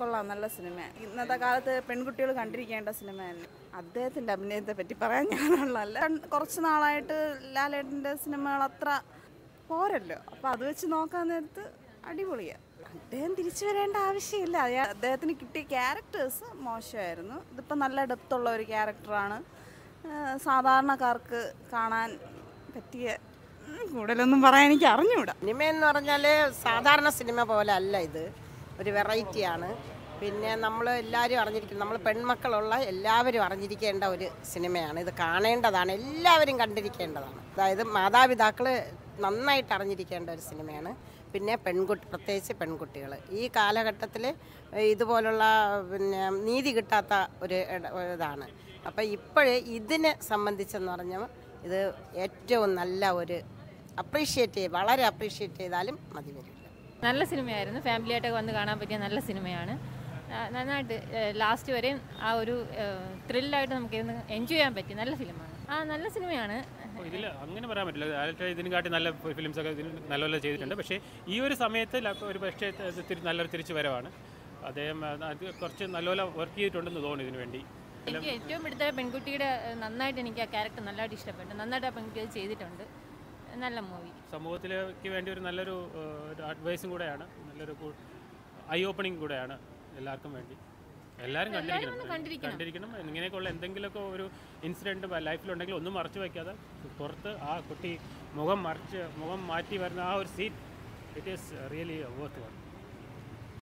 കൊള്ളാം നല്ല സിനിമ ഇന്നത്തെ കാലത്ത് പെൺകുട്ടികൾ കണ്ടിരിക്കേണ്ട സിനിമ തന്നെ അദ്ദേഹത്തിന്റെ അഭിനയത്തെ പറ്റി പറയാൻ ഞാനുള്ളതല്ല. കുറച്ച് നാളായിട്ട് ലാലേട്ടന്റെ സിനിമകൾ അത്ര പോരല്ലോ. അപ്പോൾ അത് വെച്ച് നോക്കാൻ നേരത്ത് അടിപൊളിയാണ് അദ്ദേഹം തിരിച്ചു വരേണ്ട ആവശ്യമില്ല. അദ്ദേഹത്തിന് കിട്ടിയ ക്യാരക്ടേഴ്സ് മോശമായിരുന്നു. ഇതിപ്പോൾ നല്ല ഡെപ്തുള്ള ഒരു ക്യാരക്ടറാണ് സാധാരണക്കാർക്ക് കാണാൻ പറ്റിയ കൂടുതലൊന്നും പറയാൻ എനിക്ക് അറിഞ്ഞുകൂടാ സിനിമ എന്ന് പറഞ്ഞാൽ സാധാരണ സിനിമ പോലെ അല്ല ഇത്. ഒരു വെറൈറ്റിയാണ്. പിന്നെ നമ്മൾ എല്ലാവരും അറിഞ്ഞിരിക്കും നമ്മൾ പെൺമക്കളുള്ള എല്ലാവരും അറിഞ്ഞിരിക്കേണ്ട ഒരു സിനിമയാണ്. ഇത് കാണേണ്ടതാണ് എല്ലാവരും കണ്ടിരിക്കേണ്ടതാണ്. അതായത് മാതാപിതാക്കൾ നന്നായിട്ട് അറിഞ്ഞിരിക്കേണ്ട ഒരു സിനിമയാണ്. പിന്നെ പെൺകുട്ടി പ്രത്യേകിച്ച് പെൺകുട്ടികൾ ഈ കാലഘട്ടത്തിൽ ഇതുപോലുള്ള പിന്നെ നീതി കിട്ടാത്ത ഒരു ഇതാണ്. അപ്പോൾ ഇപ്പോഴേ ഇതിനെ സംബന്ധിച്ചെന്ന് പറഞ്ഞാൽ ഇത് ഏറ്റവും നല്ല ഒരു അപ്രീഷിയേറ്റ് ചെയ്ത് വളരെ അപ്രീഷിയേറ്റ് ചെയ്താലും മതി വരില്ല. നല്ല സിനിമയായിരുന്നു. ഫാമിലി ആയിട്ടൊക്കെ വന്ന് കാണാൻ പറ്റിയ നല്ല സിനിമയാണ്. നന്നായിട്ട് ലാസ്റ്റ് വരെയും ആ ഒരു ത്രില്ലായിട്ട് നമുക്ക് ഇരുന്ന് എൻജോയ് ചെയ്യാൻ പറ്റി. നല്ല ഫിലിമാണ് ആ നല്ല സിനിമയാണ്. ഇതിൽ അങ്ങനെ പറയാൻ പറ്റില്ല. ലാലേട്ടൻ ഇതിനും കാട്ടി നല്ല ഫിലിംസ് ഒക്കെ ഇതിന് നല്ലപോലെ ചെയ്തിട്ടുണ്ട്. പക്ഷേ ഈ ഒരു സമയത്ത് ഒരു പക്ഷേ നല്ലൊരു തിരിച്ചു വരവാണ് അദ്ദേഹം കുറച്ച് നല്ലപോലെ വർക്ക് ചെയ്തിട്ടുണ്ടെന്ന് തോന്നുന്നു ഇതിനു വേണ്ടി. എനിക്ക് ഏറ്റവും എടുത്ത പെൺകുട്ടിയുടെ നന്നായിട്ട് എനിക്ക് ആ ക്യാരക്ടർ നല്ലതായിട്ട് ഇഷ്ടപ്പെട്ടു. നന്നായിട്ട് ആ പെൺകുട്ടി അത് ചെയ്തിട്ടുണ്ട്. നല്ല മൂവി സമൂഹത്തിലേക്ക് വേണ്ടി ഒരു നല്ലൊരു അഡ്വൈസും കൂടെയാണ് നല്ലൊരു ഐ ഓപ്പണിംഗ് കൂടെയാണ് എല്ലാവർക്കും വേണ്ടി. എല്ലാവരും കണ്ടിരിക്കണം. കണ്ടിരിക്കണം. ഇങ്ങനെയൊക്കെയുള്ള എന്തെങ്കിലുമൊക്കെ ഒരു ഇൻസിഡന്റ് ലൈഫിലുണ്ടെങ്കിൽ ഒന്നും മറച്ചു വയ്ക്കാതെ പുറത്ത് ആ കുട്ടി മുഖം മറിച്ച് മുഖം മാറ്റി വരുന്ന ആ ഒരു scene it is really worth one